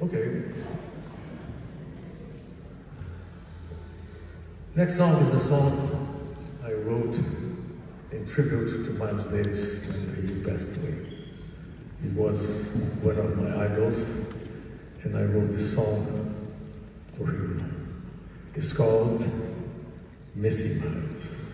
Okay. Next song is a song I wrote in tribute to Miles Davis when he passed away. He was one of my idols, and I wrote this song for him. It's called Missing Miles.